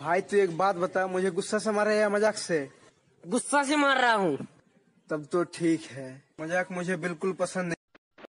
भाई तू एक बात बता मुझे गुस्सा से मारा या मज़ाक से? गुस्सा से मार रहा हूँ। तब तो ठीक है। मज़ाक मुझे बिल्कुल पसंद नहीं